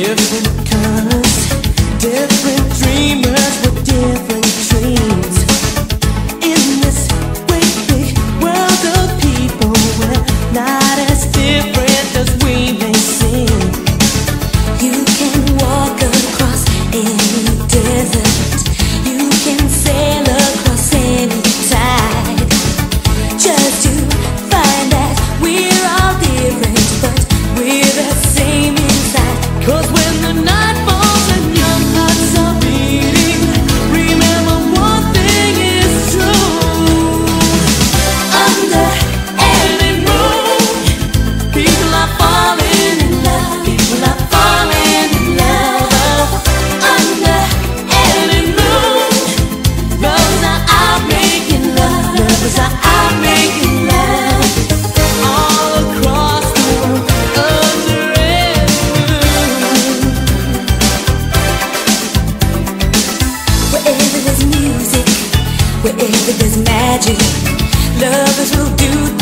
If it comes different. But if it is magic, lovers will do